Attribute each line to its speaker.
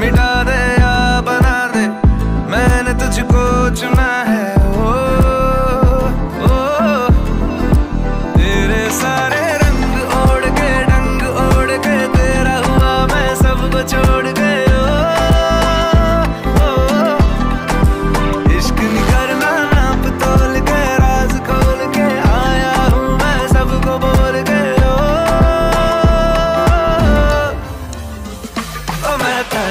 Speaker 1: मिटा दे या बना दे। मैंने तुझको चुना है ओ, ओ, तेरे सारे रंग ओढ़ के डंग ओढ़ के तेरा हुआ मैं सबको छोड़ के ओ, ओ, इश्क निकलना नाप तोल के राज खोल के आया हूँ मैं सबको बोल के ओ, ओ मैं था